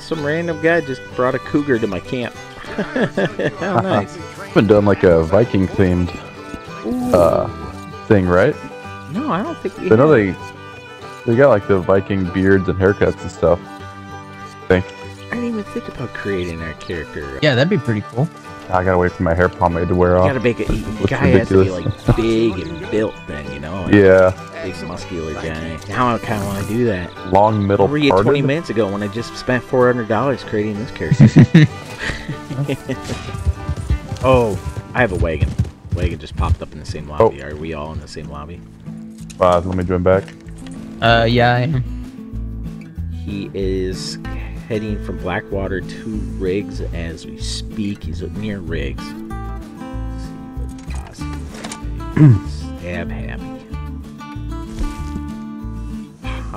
Some random guy just brought a cougar to my camp. oh, nice. Haven't done like a Viking themed uh thing, right? No, I don't think we I know they they got like the Viking beards and haircuts and stuff. I think I didn't even think about creating our character. Yeah, that'd be pretty cool. I gotta wait for my hair pomade to wear You off. gotta make it. Looks guy has to be like big and built, then you know. Yeah, Big muscular guy. Now I kind of want to do that. long middle Where were you 20 minutes ago when I just spent $400 creating this character? oh, I have a wagon. Wagon just popped up in the same lobby. Are we all in the same lobby? Uh, let me join back. Uh, yeah, I am. He is heading from Blackwater to Riggs as we speak. He's near Riggs. Let's see what possible Stab happy.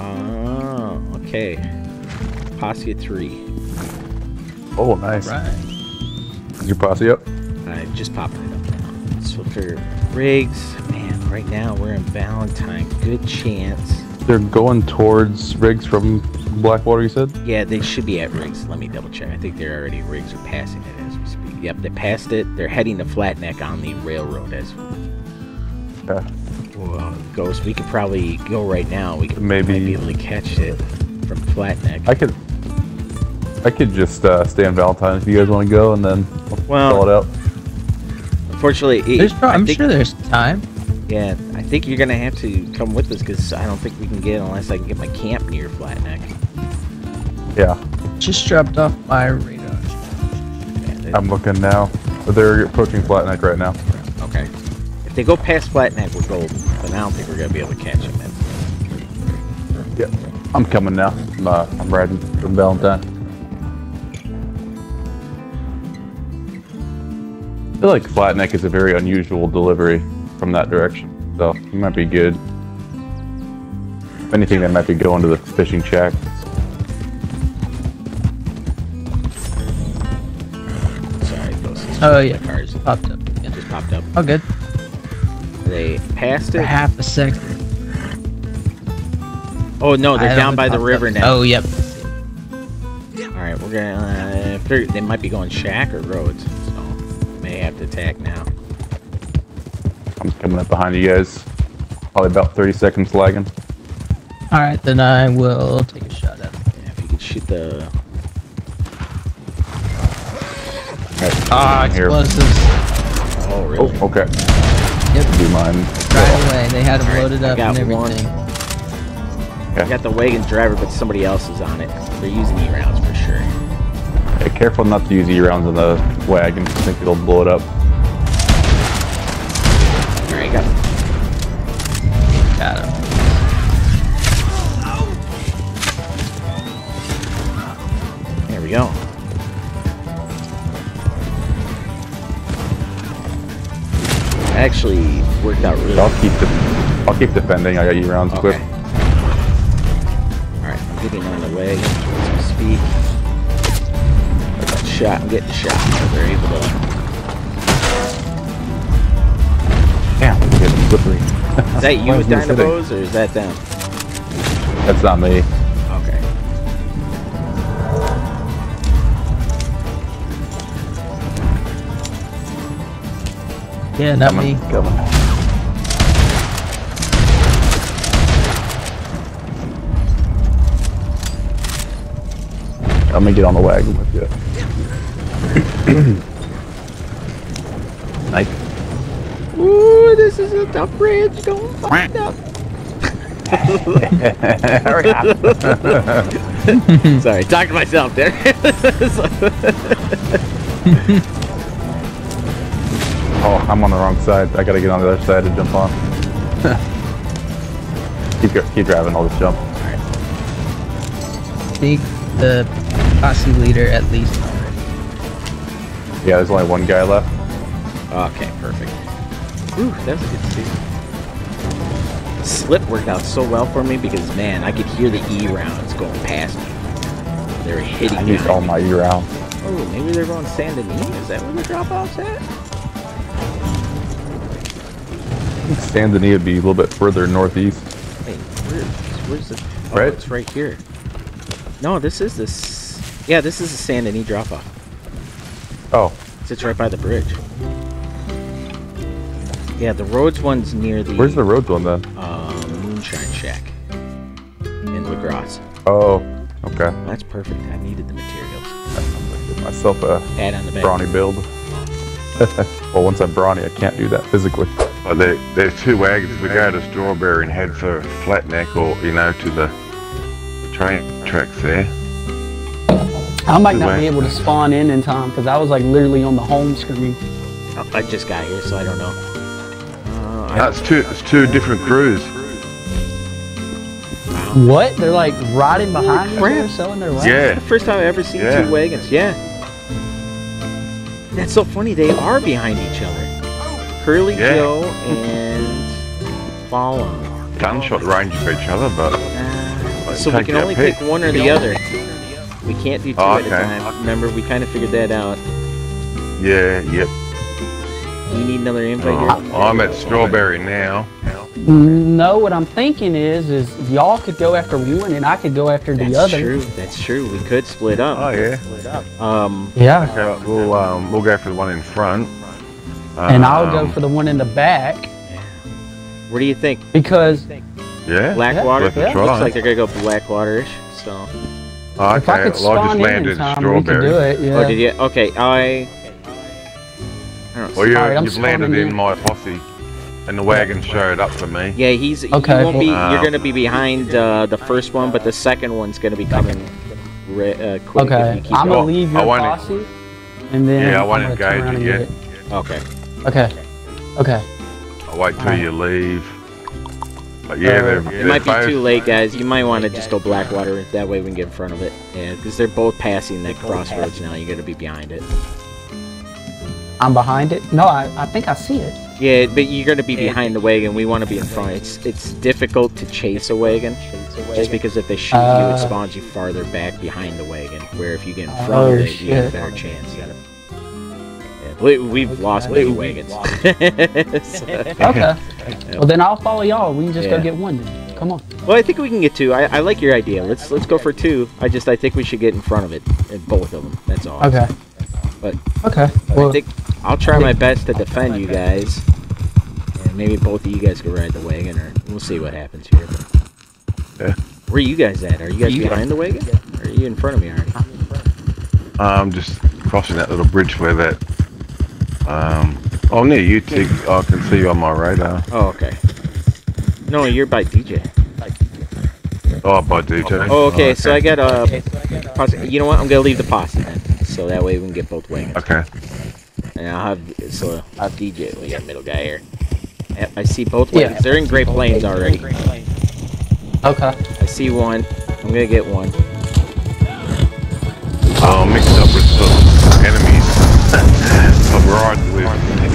Oh, okay. Posse of three. Oh, nice. Right. Is your posse up? I'm just popping it up now. So for Riggs, man, right now we're in Valentine. Good chance. They're going towards Riggs from Blackwater. You said? Yeah, they should be at Riggs. Let me double check. I think they're already Riggs are passing it as we speak. Yep, they passed it. They're heading to Flatneck on the railroad as Yeah. Well, Ghost. We could probably go right now. We could Maybe- might be able to catch it from Flatneck. I could. I could just uh, stay in Valentine if you guys want to go, and then I'll Well- fill it out. Unfortunately, it- There's pro- I I'm think, sure there's time. Yeah, I think you're gonna have to come with us because I don't think we can get unless I can get my camp near Flatneck. Yeah, Just dropped off my radar. Yeah, I'm looking now. But they're approaching Flatneck right now. Okay. If they go past Flatneck, we're golden. But I don't think we're gonna be able to catch them. Yeah, I'm coming now. I'm, uh, I'm riding from Valentine. I feel like Flatneck is a very unusual delivery from that direction, so it might be good. If anything, they might be going to the fishing shack. Sorry, Ghost. Oh, yeah. Cars Popped up. Yeah. just popped up. Oh, good. They passed For it. half a second. Oh no, they're I down by the river up. now. Oh, yep. All right, we're gonna. Uh, they're, might be going shack or roads, so may have to attack now. I'm coming up behind you guys. Probably about 30 seconds lagging. All right, then I will take a shot at it. Yeah, if you could shoot the. Ah, Here. explosives. Oh really? Oh, okay. Yep. Do mine. Right away. They had them All right, loaded up got and one. everything. I got the wagon driver, but somebody else is on it. They're using E rounds for sure. Hey, careful not to use E rounds on the wagon. I think it'll blow it up. All right, got. Got him. There we go. Actually, worked out really. I'll keep the, I'll keep defending. I got E rounds Okay. equipped. Alright, I'm getting on the way as we speak. I got shot. I'm getting shot. They're able to. Damn, it's getting slippery. Is that you with is he sitting? dynamos or is that them? That's not me. Yeah, not Coming, me. coming. I'm gonna get on the wagon with you. nice. Ooh, this is a tough bridge. Don't fuck up. Hurry up. Sorry, talking to myself there. Oh, I'm on the wrong side. I gotta get on the other side to jump on. keep, keep driving, I'll just jump. Take the posse leader at least. Yeah, there's only one guy left. okay, perfect. Ooh, that was a good speed. Slip worked out so well for me because man, I could hear the E rounds going past me. They were hitting I me. used all my E rounds. Oh, maybe they're going Saint Denis. Is that where the drop off's at? The would be a little bit further northeast. Wait, where, where's the? Oh, Right? It's right here. No, this is this. Yeah, this is the Saint Denis drop off. Oh, Sits right by the bridge. Yeah, the roads one's near the where's the roads one then? uh, Moonshine Shack in Lagras. Oh, okay. That's perfect. I needed the materials. Get myself a Add on the back. brawny build. well, once I'm brawny, I can't do that physically. Well, there, there's two wagons. We go to Strawberry and head for Flatneck or, you know, to the train tracks there. I might not be able to spawn in in time because I was like literally on the home screen. I just got here, so I don't know. Uh, I- That's two, it's two different crews. What? They're like riding behind me crap. there, selling their wagon? Yeah. the first time I've ever seen Yeah. two wagons. Yeah. That's so funny. They are behind each other. Curly Yeah. Joe and Follow. Gunshot range of each other, but Uh, so we can only pick. pick one or the other. We can't do two Oh, at a time. Remember, we kind of figured that out. yeah, yep. You need another invite here. Oh, I'm at Strawberry now. No, what I'm thinking is, is y'all could go after one and I could go after the That's other. true. That's true. We could split up. Oh, yeah. Um, Yeah. Okay, we'll, um, we'll go for the one in front. And I'll go Um, for the one in the back what do you think? because Yeah? Blackwater? worth a yeah. Looks like they're gonna go Blackwater-ish. So. Oh, if I okay, could well, I just landed in in time, we could Strawberry. do it. Yeah. Oh, did you? Okay, I. I don't Well, you, Alright, I'm you've landed in in. my posse, and the wagon showed up for me. Yeah, he's. he Okay. won't be. Um, you're gonna be behind uh, the first one, but the second one's gonna be coming re- uh, quick. If Okay, you keep I'm going. gonna leave I your wanna- posse, and then Yeah, I I'm wanna gonna engage around and you, Okay. It. Okay, okay. I'll wait till Alright. you leave. But yeah, Uh, they're, It they're might be too late, guys. You might want to just go Blackwater. That way we can get in front of it. Yeah, because they're both passing that crossroads now. You got to be behind it. I'm behind it. No, I, I think I see it. Yeah, but you're going to be behind the wagon. We want to be in front. It's it's difficult to chase a wagon, just because if they shoot you, Uh. it spawns you farther back behind the wagon. Where if you get in front Oh, of it, you have a shit. better chance. Yeah, we, we've lost many wagons. So- Okay. Well, then I'll follow y'all. We can just Yeah. go get one. Then. Come on. well, I think we can get two. I, I like your idea. Let's let's go for two. I just I think we should get in front of it, in both of them. That's all. Okay. But- okay. I Well, think I'll try my best to defend you guys. And maybe both of you guys can ride the wagon, or we'll see what happens here. Yeah. Where are you guys at? Are you guys behind the wagon? Or are you in front of me already? I'm just crossing that little bridge where that. Um, oh, near you, Tig. I can see you on my radar. Oh, okay. No, you're by DJ. Oh, by DJ. Oh, okay. So I got a. Posse. You know what? I'm gonna leave the posse then, so that way we can get both wagons. Okay. And I'll have so I'll have DJ. We got middle guy here. I see both Yeah. They're in Great Plains already. okay. I see one. I'm gonna get one.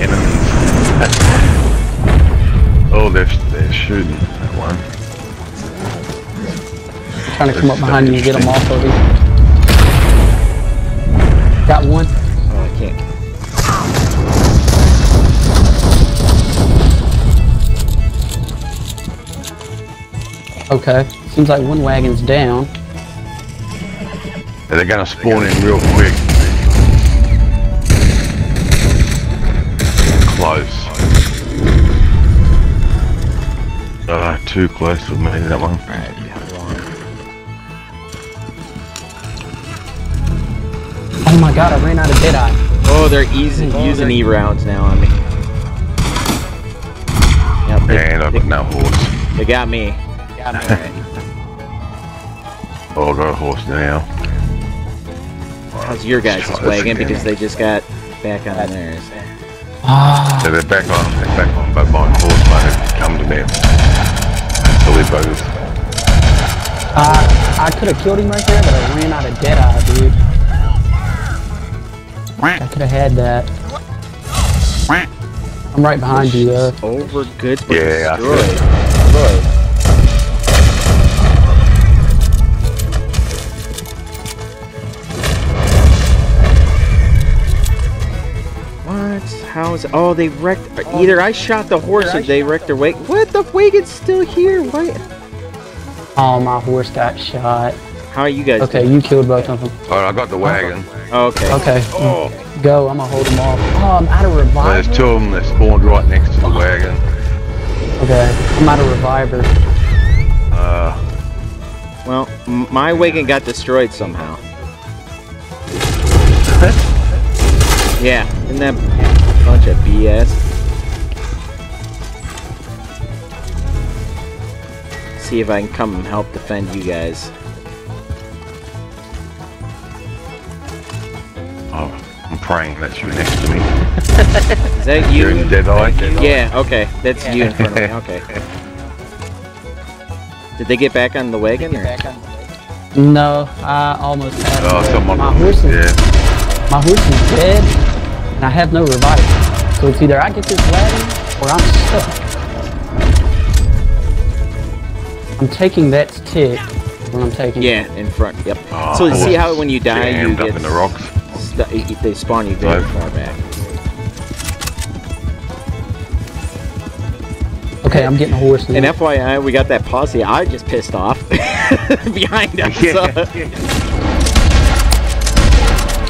Enemies. oh, they're, they're shooting that one. Trying to come up behind you and get them off of you. Got one. Oh, I can't. Okay. Seems like one wagon's down. They're gonna spawn in real quick. Too close for me, that one. Alright, got. Oh my god, I ran out of Deadeye. Oh, they're easy, using E rounds now on me. Yep, they, And I've got no horse. they got me. Alright. Oh, I've got a horse now. How's your guys' Try this wagon? Because they just got back on theirs. Ah, So they're back on, they're back on, but my horse might come to me. Silly buggers. Uh, I, I could have killed him right there, but I ran out of Deadeye, dude. I could have had that. I'm right behind you, though. Over good but Yeah, I feel destroyed. What? How's oh they wrecked either I shot the horse or they wrecked their wagon. What the wagon's still here? What? Oh, my horse got shot. How are you guys? Okay, doing? you killed both of them. Alright, I got the wagon. Oh, okay. Okay, Oh, go. I'm gonna hold them off. Oh, I'm out of there's two of them that spawned right next to the wagon. Okay, I'm out of reviver. Uh, Well, my wagon got destroyed somehow. yeah, isn't that a bunch of BS? See if I can come and help defend you guys. oh, I'm praying that's you next to me. Is that You're in dead eye. Yeah, okay. That's you in front of me. Okay. Did they get back on the wagon? Or? No, I almost had. Oh, but someone. My horse is Yeah. my horse is dead, and I have no revival. So it's either I get this wagon or I'm stuck. I'm taking that tick when I'm taking. Yeah, in front. Yep. Oh, so see how when you die, you jammed get up in the rocks. stu- they spawn you very Right. far back. Okay, I'm getting a horse now. And FYI, we got that posse. I just pissed off behind us. so-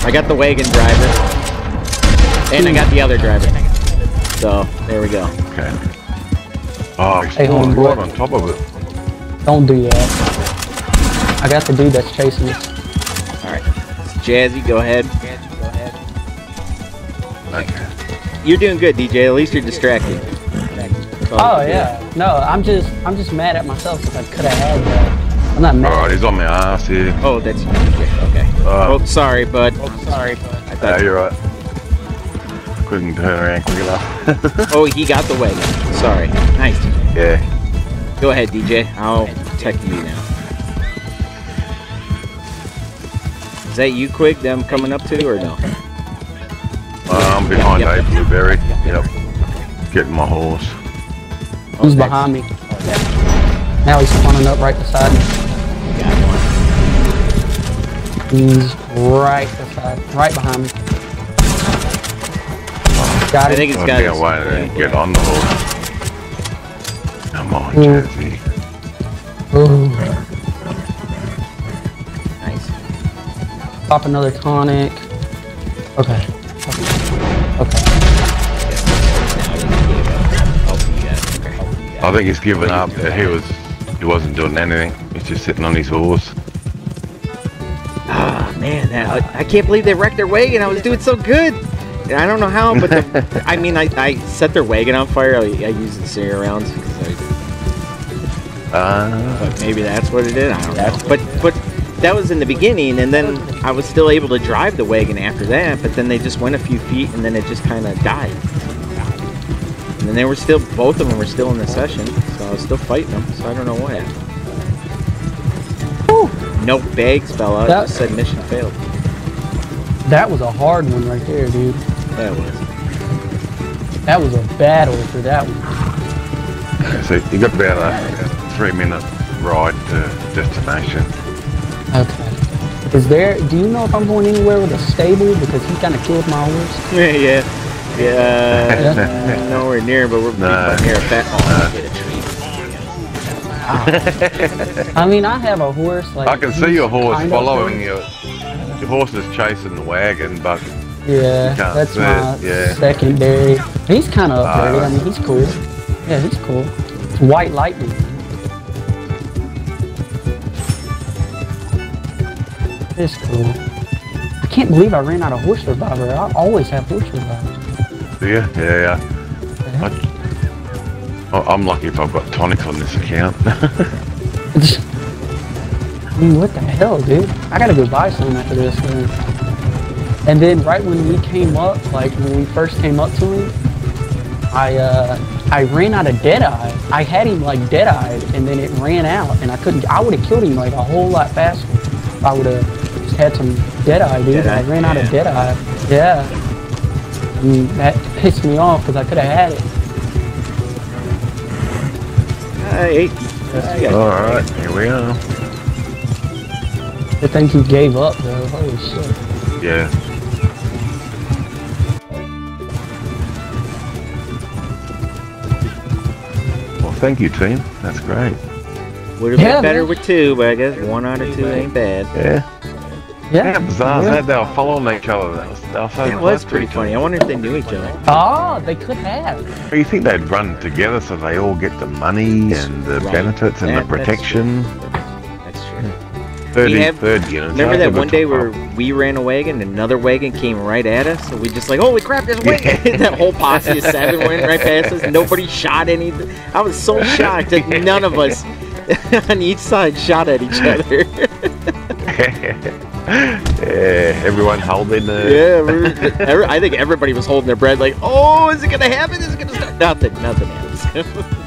I got the wagon driver, and I got the other driver. So there we go. Okay. Oh, he Hey, spawned homeboy. on top of it. Don't do that. I got the dude that's chasing us. All right, Jazzy, go ahead. Jazzy, go Okay. You're doing good, DJ. At least you're distracted. Oh yeah. No, I'm just I'm just mad at myself because I could have had that. I'm not mad. Alright, he's on my ass here. Oh, that's you, DJ. Okay. Uh, oh, sorry, bud. Oh, sorry, bud. I Yeah, thought. you're right. Couldn't turn around quick enough. Oh, he got the wagon. Sorry. Nice. Yeah. Go ahead, DJ. I'll protect you now. Is that you, Quig? Them coming up to, you or no? Uh, I'm behind Yep, A yep. Blueberry. Yep. Getting my horse. Who's that's- behind me? Now he's spawning up right beside me. Got one. He's right beside, right behind me. Got I it. think it's I'll got. get his- away and get on the horse. Come on, Mm. Jazzy. Nice. Pop another tonic. Okay. Okay. Oh, you got it. Okay. I think he's given up. He was. He wasn't doing anything. He's just sitting on his horse. Ah, man, that, I, I can't believe they wrecked their wagon. I was doing so good. I don't know how, but the, I mean, I, I set their wagon on fire. I, I used the cinder rounds because I Uh, But maybe that's what it is. I don't know. But but that was in the beginning, and then I was still able to drive the wagon after that. But then they just went a few feet, and then it just kind of died. And then they were still both of them were still in the session, so I was still fighting them. So I don't know what happened. No bags fell out. It That- just said mission failed. That was a hard one right there, dude. That was. That was a battle for that one. so you got about a three-minute ride to destination. Okay. Is there? Do you know if I'm going anywhere with a stable because he kind of killed my horse? Yeah, yeah. Yeah. Yeah. uh, nowhere near, but we're pretty Nah. far near a fat. Oh, I get a tree. I mean, I have a horse like. I can see your horse following you. Your horse is chasing the wagon, but Yeah, that's my yeah. secondary. He's kind of Ah. upgraded. I mean, he's cool. Yeah, he's cool. It's white lightning. It's cool. I can't believe I ran out of horse reviver. I always have horse reviver. yeah, yeah, yeah. I, I'm lucky if I've got tonic on this account. I mean, what the hell, dude? I gotta go buy some after this. Man. And then right when we came up, like when we first came up to him, I uh, I ran out of Deadeye. I had him like Deadeye, and then it ran out, and I couldn't. I would have killed him like a whole lot faster. if I would have just had some Deadeye, dude. Deadeye, I ran out of yeah. Deadeye. Yeah. And that pissed me off because I could have had it. Hey, All right, here we are. I think he gave up though. Holy shit. Yeah. Thank you, team. That's great. Would have Yeah, been better man. with two, but I guess one out of two ain't bad. Yeah. Yeah. Yeah, bizarre. Yeah. They were following each other. That was, that was, so That was pretty funny. I wonder if they knew each other. Oh, they could have. You think they'd run together so they all get the money and the Right. benefits and That- the that's protection? That's true. Third, We have- third unit. Remember that one day where we ran a wagon and another wagon came right at us? And we just like, holy crap, there's a wagon! that whole posse of seven went right past us. Nobody shot anything. I was so shocked that none of us on each side shot at each other. yeah, everyone holding the. yeah, we- every- I think everybody was holding their breath like, oh, is it going to happen? Is it going to start? Nothing, nothing happens.